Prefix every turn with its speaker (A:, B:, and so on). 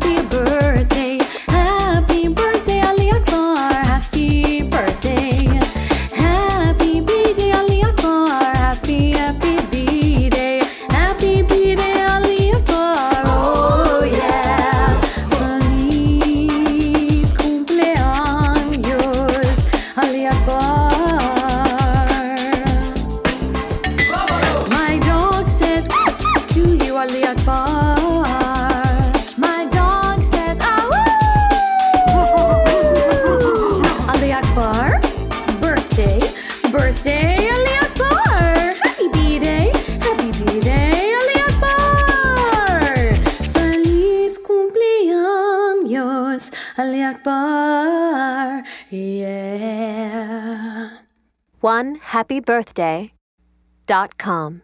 A: happy birthday. Akbar. Birthday, birthday, Ali Akbar. Happy B-Day, happy B-Day, Ali Akbar. Feliz cumpleaños, Ali Akbar. Yeah. One happy birthday dot com.